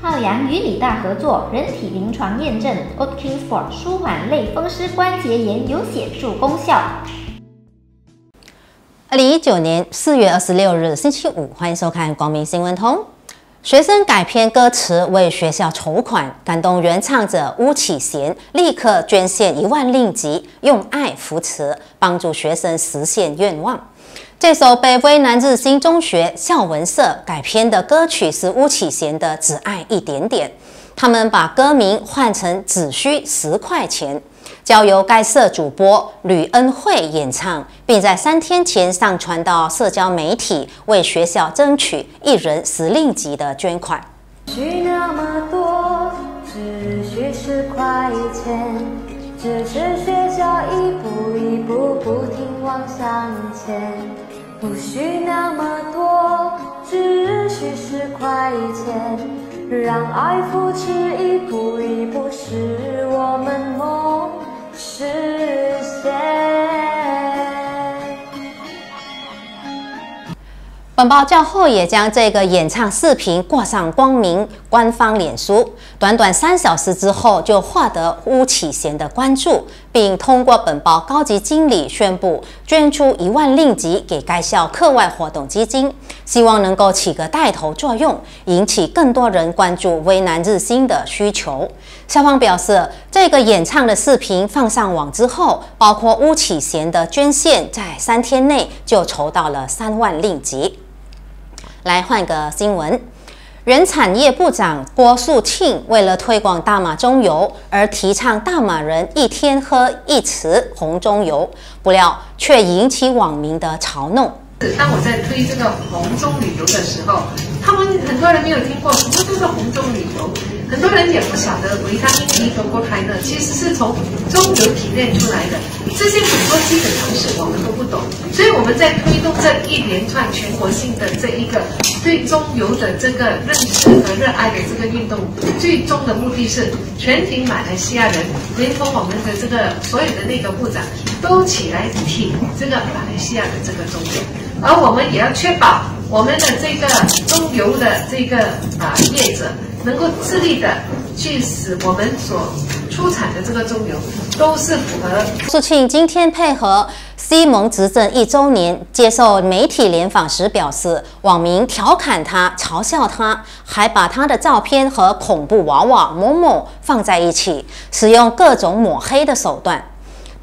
浩洋与李大合作，人体临床验证 o t k i n Sport 舒缓类风湿关节炎有显著功效。二零一九年四月二十六日星期五，欢迎收看光明新闻通。学生改编歌词为学校筹款，感动原唱者巫启贤，立刻捐献一万令吉，用爱扶持，帮助学生实现愿望。这首被威南日新中学校文社改编的歌曲是巫启贤的《只爱一点点》，他们把歌名换成“只需十块钱”。交由该社主播吕恩惠演唱，并在三天前上传到社交媒体，为学校争取一人十令吉的捐款。需那么多，只需十块钱，支持学校一步一步不停往向前。不需那么多，只需十块钱，让爱扶持一步一步，是我们本报较后也将这个演唱视频挂上光明官方脸书，短短三小时之后就获得巫启贤的关注，并通过本报高级经理宣布捐出一万令吉给该校课外活动基金，希望能够起个带头作用，引起更多人关注危难日新的需求。校方表示，这个演唱的视频放上网之后，包括巫启贤的捐献，在三天内就筹到了三万令吉。来换个新闻，原产业部长郭树庆为了推广大马中油而提倡大马人一天喝一匙红中油，不料却引起网民的嘲弄。当我在推这个红中旅游的时候，他们很多人没有听过什么叫做红中旅游。很多人也不晓得维他命 D 从国开呢，其实是从中油提炼出来的。这些很多基本常识我们都不懂，所以我们在推动这一连串全国性的这一个对中油的这个认识和热爱的这个运动，最终的目的是全体马来西亚人，连同我们的这个所有的内阁部长，都起来挺这个马来西亚的这个中油，而我们也要确保我们的这个中油的这个啊业者。能够致力的去使我们所出产的这个中油都是符合。苏庆今天配合西蒙执政一周年，接受媒体联访时表示，网民调侃他、嘲笑他，还把他的照片和恐怖娃娃某某放在一起，使用各种抹黑的手段。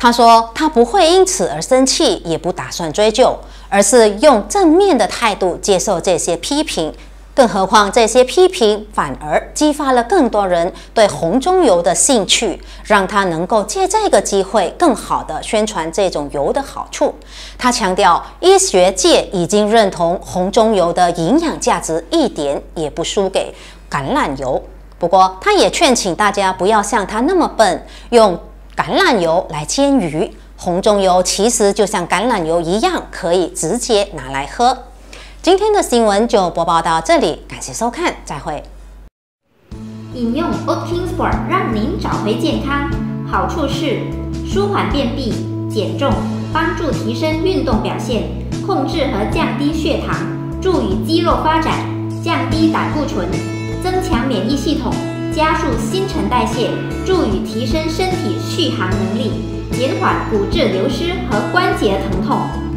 他说，他不会因此而生气，也不打算追究，而是用正面的态度接受这些批评。更何况，这些批评反而激发了更多人对红中油的兴趣，让他能够借这个机会更好地宣传这种油的好处。他强调，医学界已经认同红中油的营养价值一点也不输给橄榄油。不过，他也劝请大家不要像他那么笨，用橄榄油来煎鱼。红中油其实就像橄榄油一样，可以直接拿来喝。今天的新闻就播报到这里，感谢收看，再会。饮用 o t k i n Sport 让您找回健康，好处是舒缓便秘、减重，帮助提升运动表现，控制和降低血糖，助于肌肉发展，降低胆固醇，增强免疫系统，加速新陈代谢，助于提升身体续航能力，减缓骨质流失和关节疼痛。